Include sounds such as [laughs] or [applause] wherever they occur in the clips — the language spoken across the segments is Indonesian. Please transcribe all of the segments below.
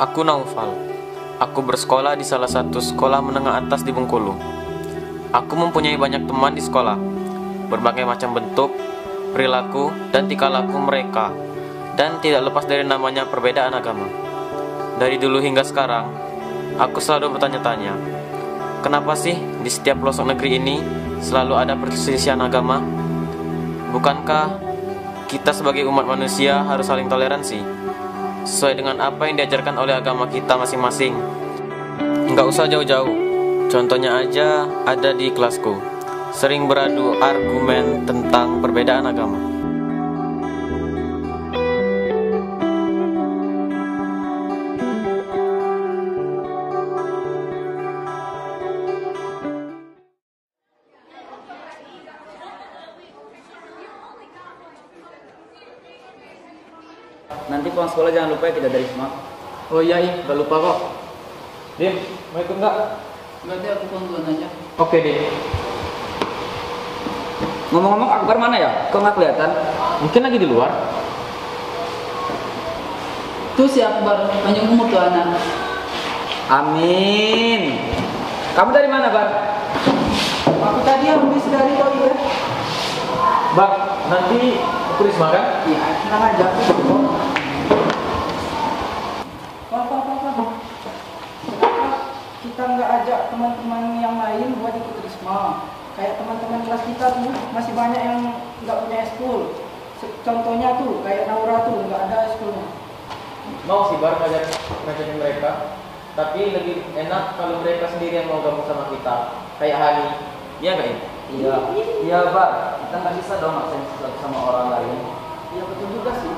Aku Naufal. Aku bersekolah di salah satu sekolah menengah atas di Bengkulu. Aku mempunyai banyak teman di sekolah. Berbagai macam bentuk, perilaku, dan tingkah laku mereka. Dan tidak lepas dari namanya perbedaan agama. Dari dulu hingga sekarang, aku selalu bertanya-tanya, kenapa sih di setiap pelosok negeri ini selalu ada perselisihan agama? Bukankah kita sebagai umat manusia harus saling toleransi? Sesuai dengan apa yang diajarkan oleh agama kita masing-masing. Nggak usah jauh-jauh, contohnya aja ada di kelasku. Sering beradu argumen tentang perbedaan agama. Sekolah jangan lupa ya kita dari semua. Oh iya, iya, nggak lupa kok. Dim, mau ikut nggak? Berarti aku duluan aja. Oke, Dim. Ngomong-ngomong Akbar mana ya? Kok nggak kelihatan? Mungkin lagi di luar. Tuh si Akbar, panjang umur tuh anak. Amin. Kamu dari mana, Bar? Aku tadi habis dari toilet. Bang, nanti aku Risma kan? Iya, tenang aja. Pak, pak, pak, pak. Kenapa kita nggak ajak teman-teman yang lain buat ikut Risma? Kayak teman-teman kelas kita tuh masih banyak yang nggak punya eskul. Contohnya tuh kayak Naura tuh nggak ada eskulnya. Mau sih Bar ngajak ngajakin mereka. Tapi lebih enak kalau mereka sendiri yang mau gabung sama kita. Kayak Hani. Iya nggak ini? Iya. Iya, Bar. Kita nggak bisa dong maksain sesuatu sama orang lain. Iya betul juga sih.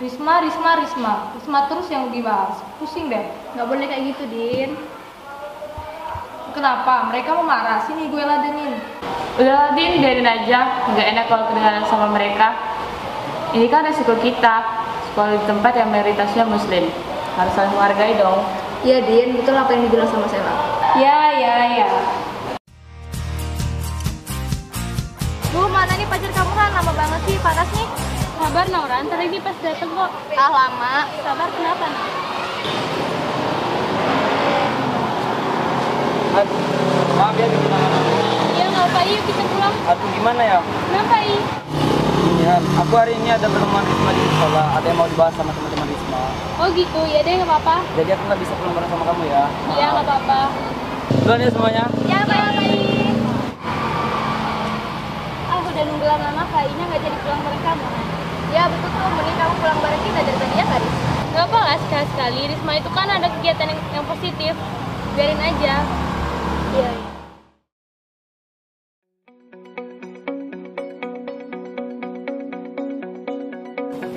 Risma, Risma, Risma. Risma terus yang dibahas. Pusing deh. Nggak boleh kayak gitu, Din. Kenapa? Mereka mau marah. Sini gue ladenin. Udah, Din, biarin aja. Nggak enak kalau kedengaran sama mereka. Ini kan resiko kita. Sekolah di tempat yang mayoritasnya muslim. Harus saling menghargai dong. Iya, Din, betul apa yang dibilang sama Sela. Ya, ya, ya. Bu, mana nih pacar kamu kan? Lama banget sih, panas nih. Sabar, Naura. Ntar lagi pas dateng kok. Ah, lama. Sabar, kenapa, Naura? Aduh, maaf ya aku. Iya, nggak apa yuk kita pulang. Aduh, gimana ya? Kenapa, I? Ini Han, aku hari ini ada pertemuan Risma di sekolah. Ada yang mau dibahas sama teman-teman Risma. Oh gitu, ya deh, nggak apa-apa. Jadi aku nggak bisa pulang bareng sama kamu ya. Iya, nggak apa-apa. Duluan ya semuanya. Ya, Kak, baik. Ah, udah nunggu lama-lama kayaknya nggak jadi pulang bareng kamu. Ya, betul tuh. Mending kamu pulang bareng kita dari tadi ya, Kak? Riz? Gak apa lah sekali-sekali, Risma itu kan ada kegiatan yang, yang positif. Biarin aja. Iya.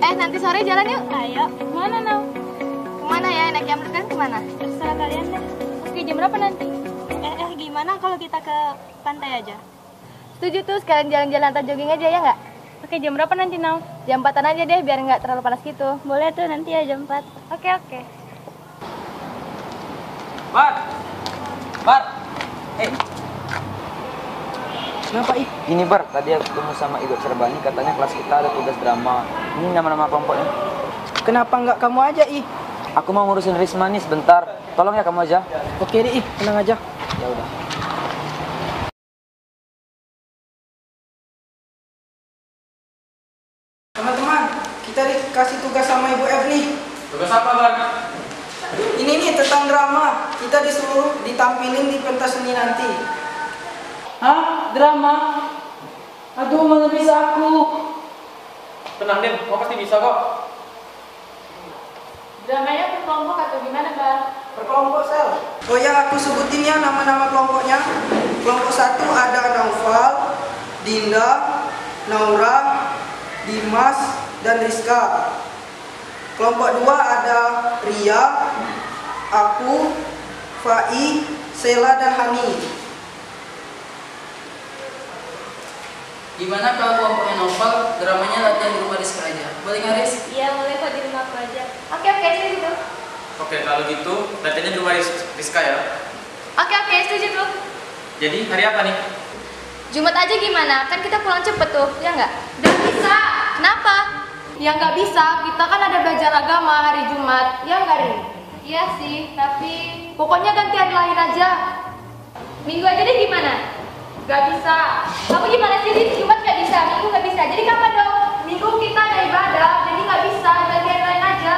Eh, nanti sore jalan yuk. Ayo, mana Nau? Ke mana ya? Naik yang kan ke mana? Terserah kalian deh. Oke, jam berapa nanti? Eh, eh, gimana kalau kita ke pantai aja? Setuju tuh, sekalian jalan-jalan atau jogging aja ya nggak? Oke, jam berapa nanti Nau? Jam 4 aja deh, biar nggak terlalu panas gitu. Boleh tuh nanti ya jam 4. Oke, oke. Bar. Bar. Eh, Kenapa, Ih? Gini Bar, tadi aku ketemu sama Ibu Cerbani, katanya kelas kita ada tugas drama. Ini nama-nama kelompoknya. Kenapa nggak kamu aja, Ih? Aku mau ngurusin Risma nih sebentar. Tolong ya kamu aja. Oke deh, Ih. Tenang aja. Ya udah. Teman-teman, kita dikasih tugas sama Ibu F nih. Tugas apa, Bang? Ini nih tentang drama. Kita disuruh ditampilin di pentas seni nanti. Hah? Drama? Aduh, mana bisa aku? Tenang, Dim. Kau pasti bisa kok. Dramanya berkelompok atau gimana, Bang? Berkelompok sel. Oh ya, aku sebutin ya nama-nama kelompoknya. Kelompok satu ada Naufal, Dinda, Naura, Dimas, dan Rizka. Kelompok dua ada Ria, aku, Fai, Sela, dan Hani. Gimana kalau kelompoknya novel, dramanya latihan di rumah Rizka aja? Boleh nggak, Riz? Iya, boleh kok di rumah aku aja. Oke, oke, setuju. Oke, kalau gitu latihannya di rumah Rizka ya. Oke, oke, setuju tuh. Jadi hari apa nih? Jumat aja gimana? Kan kita pulang cepet tuh, ya nggak? Gak bisa. Kenapa? Ya nggak bisa, kita kan ada belajar agama hari Jumat. Ya nggak, Rin? Iya sih, tapi Pokoknya ganti hari lain aja. minggu aja deh gimana? Gak bisa. Kamu gimana sih, Rin? Jumat nggak bisa, minggu nggak bisa. Jadi kapan dong? Minggu kita ada ibadah, jadi nggak bisa. Ganti hari lain aja.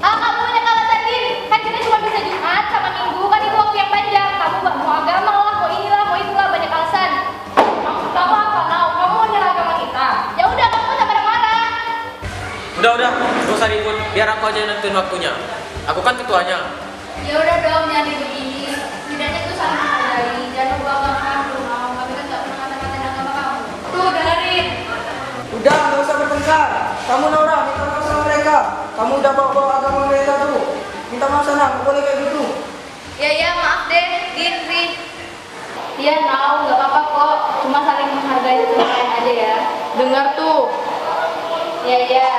Ah, kamu banyak alasan, Rin. Kan kita cuma bisa Jumat sama minggu, kan itu waktu yang panjang. Kamu nggak mau agama lah, mau inilah, mau itulah, banyak alasan. Maksud kamu apa, Nau? Kamu mau nyerah agama kita? Ya udah, kamu usah marah-marah. Udah udah, gak usah ribut. Biar aku aja nentuin waktunya. Aku kan ketuanya. Ya udah dong, jangan begini. Setidaknya tuh saling menghargai. Jangan lupa agama kamu. Kami kan nggak pernah ngata-ngatain agama kamu. Tuh, dengerin. Udah, nggak usah bertengkar. Kamu Naura, minta maaf sama mereka. Kamu udah bawa-bawa agama mereka tuh. Minta maaf sana, nggak boleh kayak gitu. Ya ya, maaf deh, Rin, Rin. Iya, Nau, nggak apa-apa kok. Cuma saling menghargai satu aja ya. Dengar tuh. Ya ya.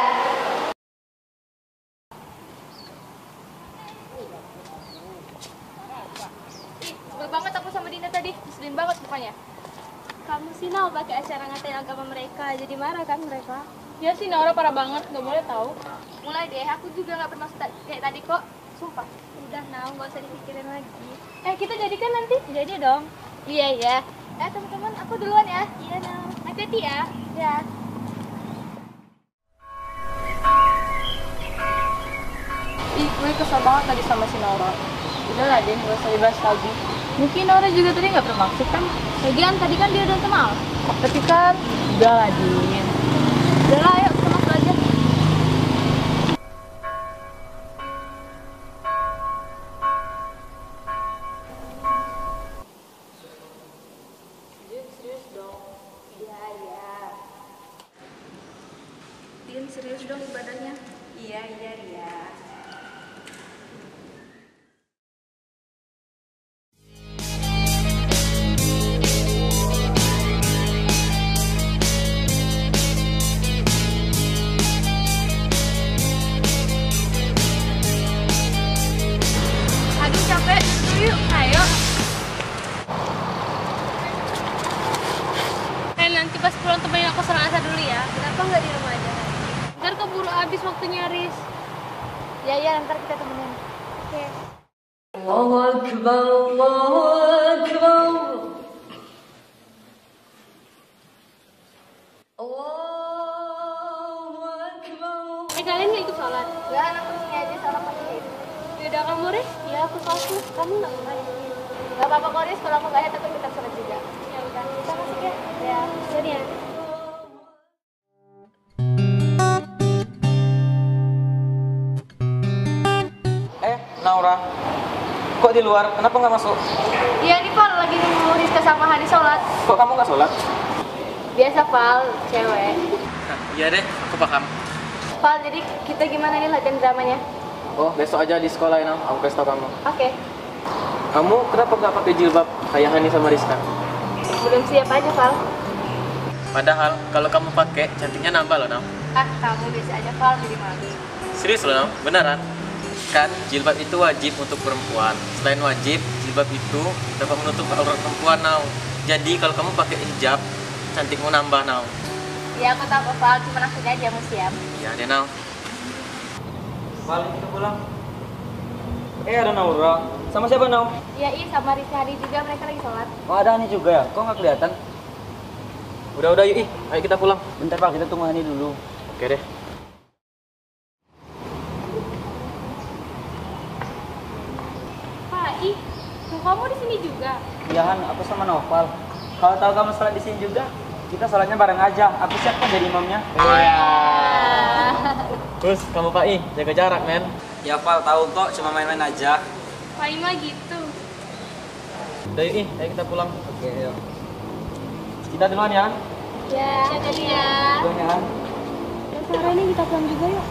Ih, sebel banget aku sama Dina tadi. Ngeselin banget mukanya. Kamu sih Nau pakai acara ngatain agama mereka, jadi marah kan mereka? Ya sih, Naura parah banget. Nggak boleh tahu. Mulai deh, aku juga nggak bermaksud kayak tadi kok. Sumpah. Udah Nau, nggak usah dipikirin lagi. Eh, kita jadikan nanti. Jadi dong. Iya, iya. Eh, teman-teman, aku duluan ya. Iya Nau. Hati-hati ya. Ya. Ih, gue kesel banget tadi sama si Naura. Udah lah, deh, nggak usah dibahas lagi. Mungkin Naura juga tadi nggak bermaksud kan? Lagian tadi kan dia udah kenal. Tapi kan, udah lah, Din. Udah lah, ayo kita masuk aja. Din serius dong ibadahnya. Iya, iya, iya. Riz? Ya aku tuh. Kamu nggak ngapain? Gak apa-apa kok, Riz. Kalau aku nggak head, aku ikutan sholat juga. Ya udah. Kita masuk ya. Ya. Jadi ya. Eh, Naura. Kok di luar? Kenapa nggak masuk? Iya, nih Pal lagi nunggu Rizka sama Hani sholat. Kok kamu nggak sholat? Biasa, Pal. Cewek. Iya deh, aku paham. Pal, jadi kita gimana nih latihan dramanya? Oh, besok aja di sekolah ya, aku kasih tau kamu. Oke. Kamu kenapa nggak pakai jilbab kayak Hani sama Rizka? Belum siap aja, Pal. Padahal kalau kamu pakai cantiknya nambah loh, Nam. Ah, kamu biasa aja, Pal. Jadi malu. Serius loh, Nam? Beneran? Kan jilbab itu wajib untuk perempuan. Selain wajib, jilbab itu dapat menutup aurat perempuan, Nam. Jadi kalau kamu pakai hijab, cantikmu nambah, Nam. Ya, aku tahu, Pal. Cuma aku aja mau siap. Iya deh, Nam. Balik kita pulang. Eh, ada Naura. Sama siapa, Nau? Iya, iya. Sama Rizka Hari juga. Mereka lagi sholat. Oh, ada Hani juga ya? Kok nggak kelihatan? Udah, udah, yuk, ih. Ayo kita pulang. Bentar, Pak. Kita tunggu Hani dulu. Oke deh. Pak, ih. Tuh kamu di sini juga. Iya, Han. Aku sama Noval. Kalau tahu kamu sholat di sini juga, kita sholatnya bareng aja. Aku siap kok jadi imamnya. Terus kamu Pak I, jaga jarak, men. Ya, Val. Tahu kok. Cuma main-main aja. Pak Ima gitu. Udah yuk, ih. Ayo kita pulang. Oke, yuk. Kita duluan ya. Ya. Jadi ya. Duluan ya, Han. Sarah ini kita pulang juga yuk.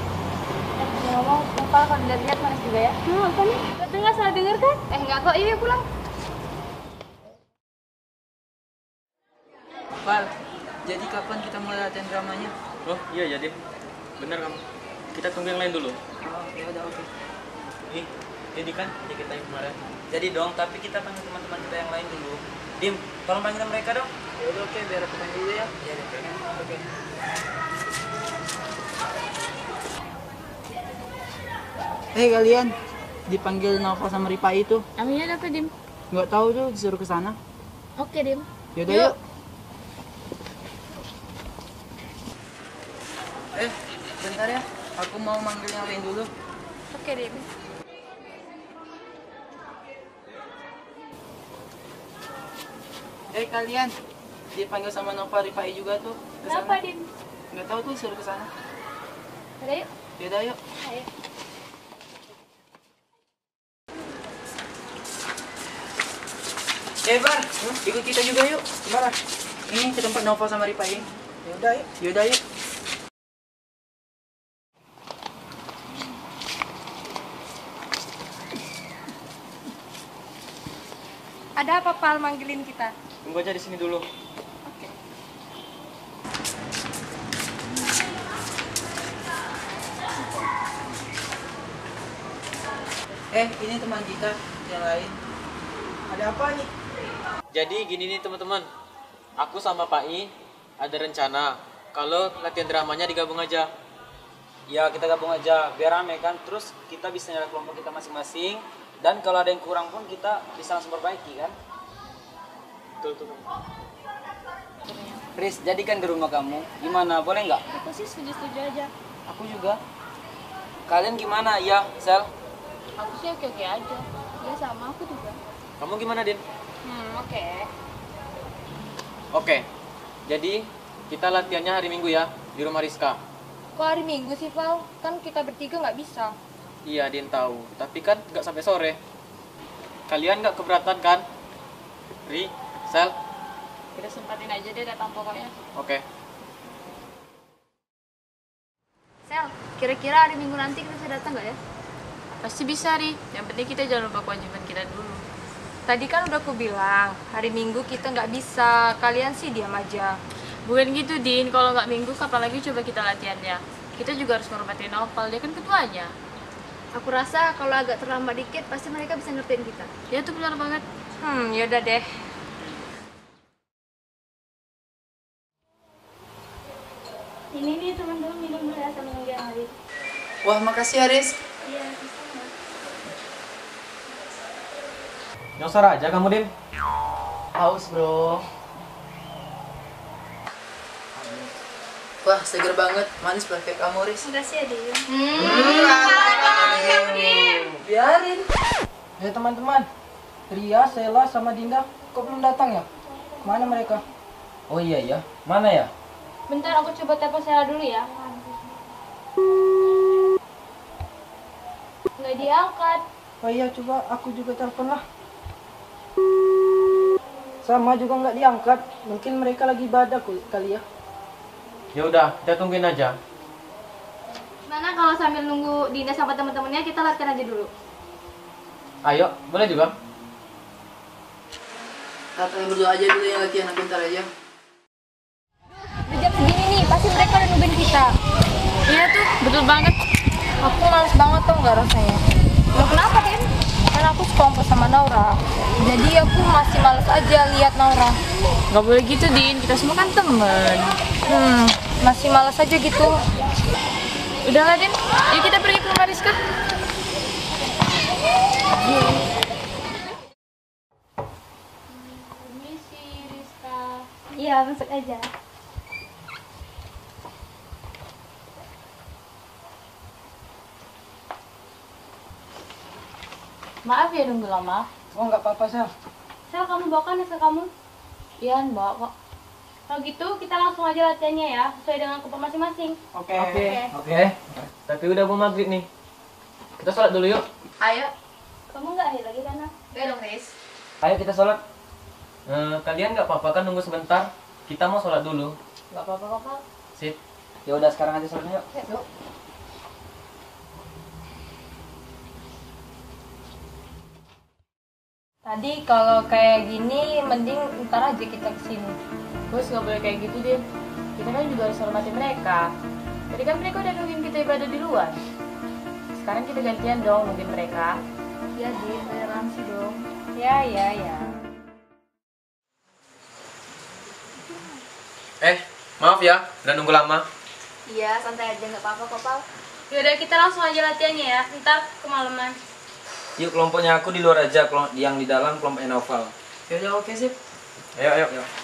Ngomong, Pal, kalau dilihat manis juga ya. Nah, apa nih? Gak dengar salah denger kan? Eh, enggak kok. Iya, pulang. Val, jadi kapan kita mulai latihan dramanya? Oh, iya jadi. Bener kamu. Kita tunggu yang lain dulu. Oh, ya udah oke. Ih, jadi kan ya kita yang kemarin. Jadi dong, tapi kita panggil teman-teman kita yang lain dulu. Dim, tolong panggil mereka dong. Ya udah oke, biar aku main dulu ya. Iya deh. Oke. Eh kalian, dipanggil Nova sama Ripa itu. Ambilnya apa, Dim? Nggak tahu tuh disuruh ke sana. Oke, Dim. Yaudah yuk. Eh, bentar ya. Aku mau manggil yang lain dulu. Oke, Dim. Eh kalian, dipanggil sama Nova Ripai juga tuh. Ke sana. Kenapa, Dim? Nggak tahu tuh disuruh ke sana. Ada yuk. Yaudah yuk. Ayo. Eh, Bar, ikut kita juga yuk. Ke mana? Ini ke tempat Nova sama Ripai. Yaudah yuk. Yaudah yuk. Ada apa, Pal, manggilin kita? Tunggu aja di sini dulu. Eh, ini teman kita yang lain. Ada apa nih? Jadi gini nih teman-teman. Aku sama Pak I ada rencana kalau latihan dramanya digabung aja. Ya kita gabung aja biar rame kan. Terus kita bisa nyala kelompok kita masing-masing. Dan kalau ada yang kurang pun kita bisa langsung perbaiki kan. Betul tuh. Riz, jadikan di rumah kamu. Gimana? Boleh nggak? Aku sih setuju-setuju aja. Aku juga. Kalian gimana? Ya, Sel? Aku sih oke-oke aja. Ya sama aku juga. Kamu gimana, Din? Hmm, oke. Oke. Jadi kita latihannya hari Minggu ya di rumah Rizka. Kok hari Minggu sih, Pal? Kan kita bertiga nggak bisa. Iya, Din tahu. Tapi kan nggak sampai sore. Kalian nggak keberatan kan? Ri, Sel, Kita sempatin aja deh datang pokoknya. oke. Sel, kira-kira hari Minggu nanti kita bisa datang nggak ya? Pasti bisa, Ri. Yang penting kita jangan lupa kewajiban kita dulu. Tadi kan udah aku bilang, hari Minggu kita nggak bisa. Kalian sih diam aja. Bukan gitu, Din. Kalau nggak minggu, kapan lagi coba kita latihannya? Kita juga harus menghormati Novel, dia kan ketuanya. Aku rasa kalau agak terlambat dikit, pasti mereka bisa ngertiin kita. Ya tuh benar banget. Hmm, yaudah deh. Ini nih teman-teman minum dulu ya sama yang hari. Wah, makasih Aris. Iya, Nyosor aja kamu, Din. Haus, bro. Wah, seger banget. Manis pakai kamu, Riz. Makasih ya, Dim. Biarin. Eh teman-teman, Ria, Sela, sama Dinda kok belum datang ya? Mana mereka? Oh iya ya. Mana ya? Bentar, aku coba telepon Sela dulu ya. Nggak diangkat. Oh iya, coba aku juga telepon lah. Sama juga nggak diangkat. Mungkin mereka lagi ibadah kul- kali ya. Ya udah, kita tungguin aja. Mana kalau sambil nunggu Dinda sama teman-temannya kita latihan aja dulu. Ayo, boleh juga. Kalian berdua aja dulu yang latihan, aku ntar aja. Udah jam segini nih, pasti mereka udah nungguin kita. Iya tuh, betul banget. Aku males banget tuh nggak rasanya. Lo kenapa, Din? Kan aku sekelompok sama Naura. Jadi aku masih males aja lihat Naura. Gak boleh gitu, Din. Kita semua kan temen. Hmm, masih males aja gitu. Udahlah, Din. Yuk kita pergi ke rumah Rizka. Iya, masuk aja. Maaf ya nunggu lama. Oh nggak apa-apa Sel. Sel, kamu bawakan ke kamu? Iya, Mbak kok. Kalau gitu, kita langsung aja latihannya ya, sesuai dengan kelompok masing-masing. Oke. Oke. Tapi udah mau maghrib nih. Kita sholat dulu yuk. Ayo. Kamu nggak akhir lagi, Kana? Gak dong, Riz. Ayo kita sholat. Eh, kalian nggak apa-apa kan nunggu sebentar? Kita mau sholat dulu. Gak apa-apa kok, Pak. Sip. Ya udah sekarang aja sholatnya yuk. Yuk. Tadi kalau kayak gini, mending ntar aja kita ke sini. Bos nggak boleh kayak gitu, Din. Kita kan juga harus hormati mereka. Tadi kan mereka udah nungguin kita ibadah di luar. Sekarang kita gantian dong nungguin mereka. Ya, Din, toleransi dong. Ya, ya, ya. Eh, maaf ya, udah nunggu lama. Iya, santai aja, nggak apa-apa kok, Pal. Yaudah kita langsung aja latihannya ya, ntar kemalaman. Yuk kelompoknya aku di luar aja, yang di dalam kelompoknya Noval. Yaudah oke sip. Ayo, ayo. Kalian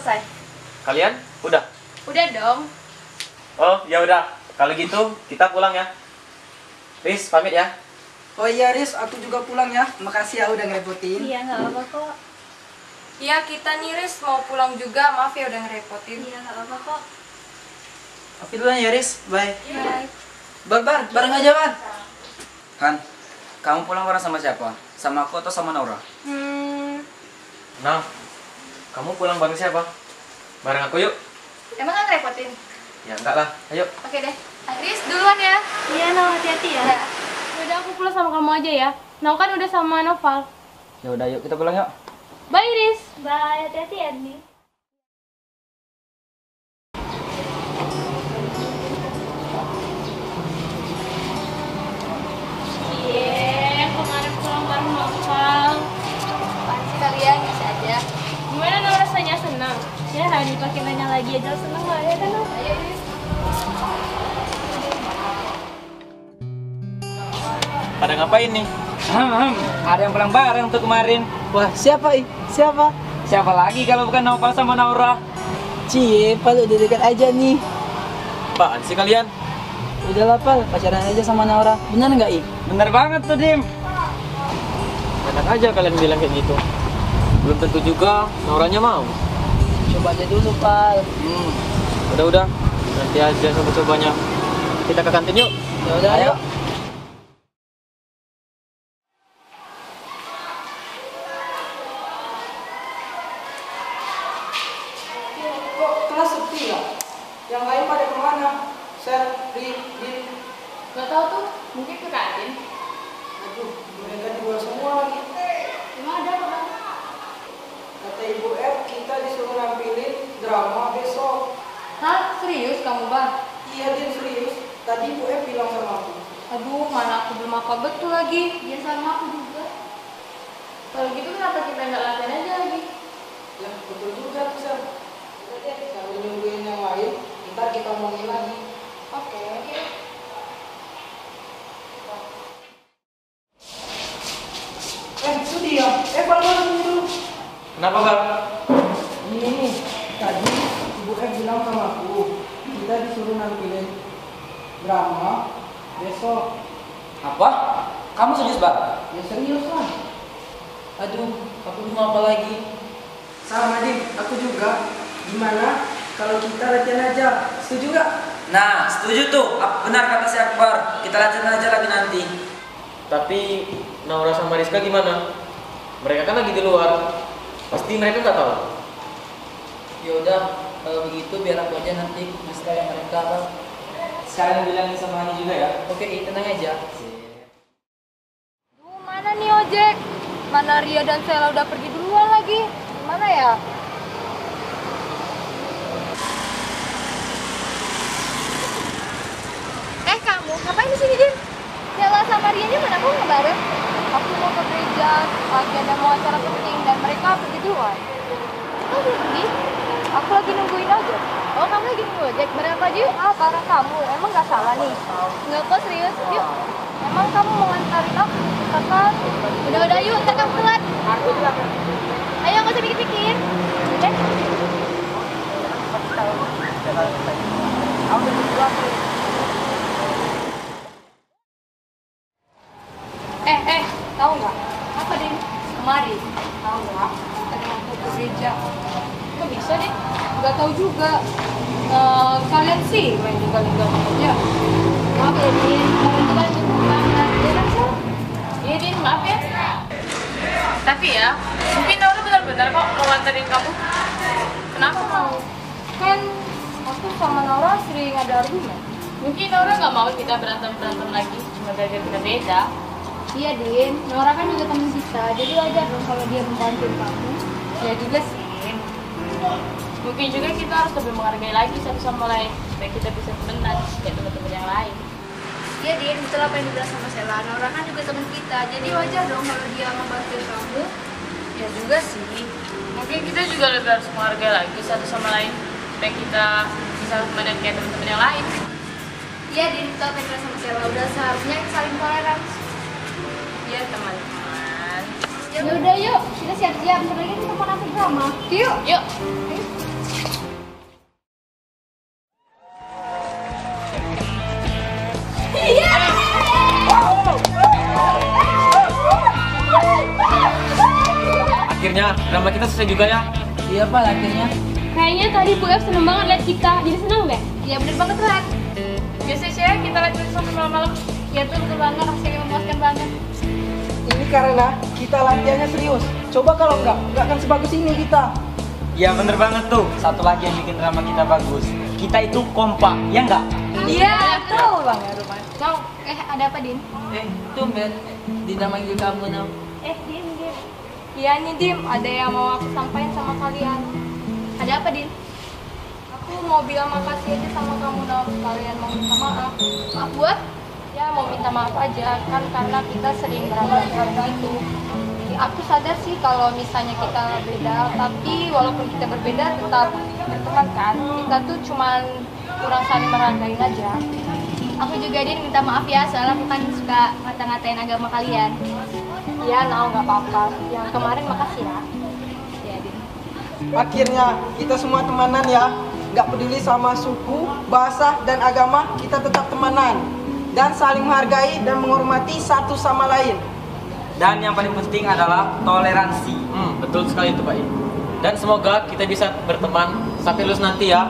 selesai. Kalian? Udah? Udah dong. Oh, ya udah. Kalau gitu, kita pulang ya. Riz, pamit ya. Oh iya Riz, aku juga pulang ya. Makasih ya udah ngerepotin. Iya, nggak apa-apa kok. Iya kita nih Riz mau pulang juga, maaf ya udah ngerepotin. Iya, nggak apa-apa kok. Oke duluan ya Riz, bye. Bye. Bar, bar, bareng aja Bar. Han, kamu pulang bareng sama siapa? Sama aku atau sama Naura? Hmm, Nah, kamu pulang bareng siapa? Bareng aku yuk. emang nggak ngerepotin? Ya enggak lah, ayo. Oke deh. Riz duluan ya. Iya, Nol, hati-hati ya. Udah aku pulang sama kamu aja ya. Nol kan udah sama Noval. Ya udah yuk kita pulang yuk. Bye, Riz. Bye, hati-hati ya, Andi. Pada ngapain nih? Hmm, hmm, ada yang pulang bareng tuh kemarin. Wah, siapa ih? Siapa? Siapa lagi kalau bukan Noval sama Naura? Cie, Pal udah dekat aja nih. Apaan sih kalian? Udahlah Pal, pacaran aja sama Naura. Bener nggak ih? Bener banget tuh Dim. Enak aja kalian bilang kayak gitu. Belum tentu juga Nauranya mau. Coba aja dulu Pal. Hmm, udah-udah. Nanti aja coba-cobanya. Kita ke kantin yuk. Ya udah ayo. Kok kelas sepi ya? Yang lain pada ke mana? Sel, Ri, Din. Gak tau tuh, mungkin ke kantin. Aduh, mereka di luar semua lagi. Emang ada apa kan? Kata Ibu F, kita disuruh nampilin drama besok. Hah? Serius kamu, Bang? Iya, Din serius. Tadi Ibu F bilang sama aku. Aduh, mana aku belum apa betul lagi. Ya sama aku juga. Kalau gitu kenapa kita nggak latihan aja lagi? Ya, betul juga, Sel. Udah deh, sambil nungguin yang lain, ntar kita omongin lagi. Oke, oke. Eh, itu dia. Eh, Bang, Bang, tunggu dulu. Kenapa, Bang? Ini nih, tadi Ibu F bilang sama aku, kita disuruh nampilin drama besok. Apa? Kamu serius Bar? Ya serius lah. Aduh, aku bingung apa lagi. Sama Dim, aku juga. Gimana kalau kita latihan aja? Setuju gak? Nah, setuju tuh. Benar kata si Akbar. Kita latihan aja lagi nanti. Tapi Naura sama Rizka gimana? Mereka kan lagi di luar. Pasti mereka nggak tahu. Ya udah, kalau begitu biar aku aja nanti ngasih tahu yang mereka Bang. Sekarang bilangin sama Hani juga ya. Oke, tenang aja. Duh, mana nih ojek? Mana Ria dan Sela udah pergi duluan lagi? Gimana ya? Eh kamu, ngapain di sini Din? Sela sama Rianya mana kok nggak bareng? Aku mau ke gereja, lagi ada mau acara penting dan mereka pergi duluan. Kok belum pergi? Aku lagi nungguin aja. Oh kamu lagi nunggu ojek, aku aja yuk. Ah, bareng kamu, emang gak salah nih. Nggak kok serius, yuk. Emang kamu mau ngantarin aku? Kapan? Udah-udah yuk, ntar kamu telat. Ayo nggak usah pikir-pikir. Eh, Eh, eh, tahu nggak? Apa deh? Kemari. Tahu nggak? Tadi aku ke gereja. Kok bisa deh? Nggak tahu juga. Eh, kalian sih main tinggal-tinggal aja. Maaf ya, Din. Kalian tuh kan jemput banget. Ya kan? Iya, Din, maaf ya. Tapi ya, mungkin Naura benar-benar kok mau nganterin kamu. Kenapa mau? kan aku sama Nora sering ada argumen. Mungkin Nora nggak mau kita berantem-berantem lagi, cuma gara-gara kita beda. Iya, Din. Nora kan juga teman kita, jadi wajar dong kalau dia membantu kamu. Ya juga sih. Mungkin juga kita harus lebih menghargai lagi satu sama lain, supaya kita bisa temenan kayak teman-teman yang lain. Iya, Din. Betul apa yang dibilang sama Sela. Nora kan juga teman kita, jadi wajar dong kalau dia membantu kamu. Ya juga sih. Mungkin kita juga lebih harus menghargai lagi satu sama lain, supaya kita bisa temenan kayak teman-teman yang lain. Iya, Din. Betul apa yang dibilang sama Sela. Udah seharusnya saling toleran. Iya teman-teman. Ya udah yuk, kita siap-siap. Sebentar lagi kita mau nonton drama. Yuk. Yuk. Akhirnya drama kita selesai juga ya. Iya Pak, akhirnya. Kayaknya tadi Bu F seneng banget lihat kita, jadi senang deh. Iya bener banget Tuhan. Biasanya sih ya, kita latihan sampai malam-malam. Ya tuh betul banget, rasanya memuaskan banget. Karena kita latihannya serius. Coba kalau enggak, enggak akan sebagus ini kita. Iya bener banget tuh. Satu lagi yang bikin drama kita bagus. Kita itu kompak, ya enggak? Iya, betul banget rumah. Mau, eh ada apa Din? Eh, tumben. Dina manggil kamu, Nam. Eh, Din, Din. Iya nih Dim, ada yang mau aku sampaikan sama kalian. Ada apa Din? Aku mau bilang makasih aja sama kamu Nov. Kalian mau minta maaf. Maaf buat? Ya mau minta maaf aja kan karena kita sering berantem gitu. Ya, Aku sadar sih kalau misalnya kita beda, tapi walaupun kita berbeda tetap berteman kan. Kita tuh cuman kurang saling menghargain aja. Aku juga Din minta maaf ya, soalnya aku kan suka ngata-ngatain agama kalian. Ya, nah nggak apa-apa. Yang kemarin makasih ya. Ya. Akhirnya kita semua temanan ya. Nggak peduli sama suku, bahasa, dan agama, kita tetap temanan. Dan saling menghargai dan menghormati satu sama lain. Dan yang paling penting adalah toleransi. Hmm, betul sekali itu Pak I. Dan semoga kita bisa berteman sampai lulus nanti ya.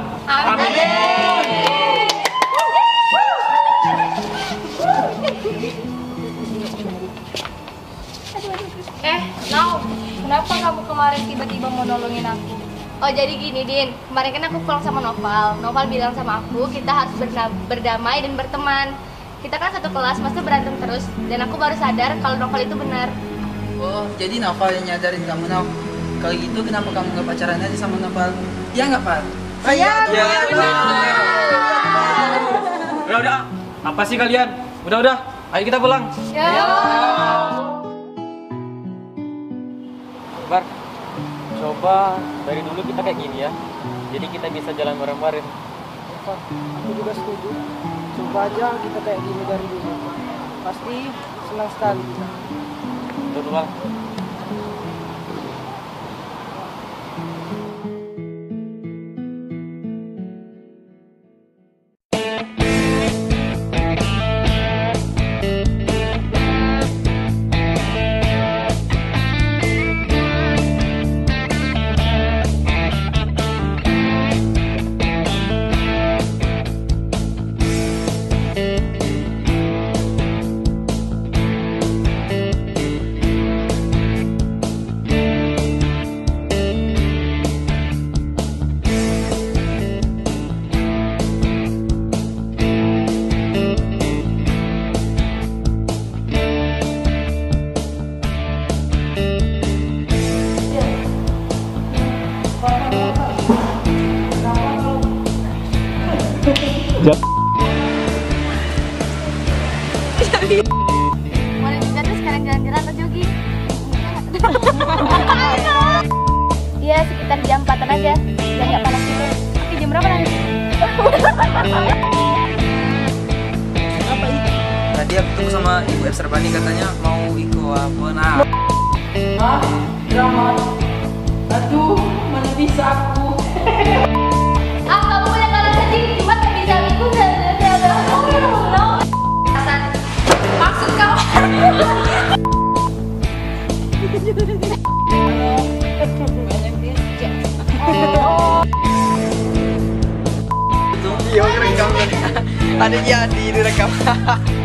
Eh, Nau, kenapa kamu kemarin tiba-tiba mau nolongin aku? Oh jadi gini Din, kemarin kan aku pulang sama Noval Noval bilang sama aku, kita harus berdamai dan berteman Kita kan satu kelas, masa berantem terus Dan aku baru sadar kalau Noval itu benar Oh, jadi Noval yang nyadarin kamu, Nov. Kalau gitu kenapa kamu nggak pacaran aja sama Noval? Iya nggak, Pak? Iya, Udah udah. Apa sih kalian? Udah udah. Ayo kita pulang. Bar, coba dari dulu kita kayak gini ya. Jadi kita bisa jalan bareng-bareng. Aku juga setuju. Coba aja kita kayak gini dari dulu. Pasti senang sekali. Betul bang. Ada jadi direkam. [laughs]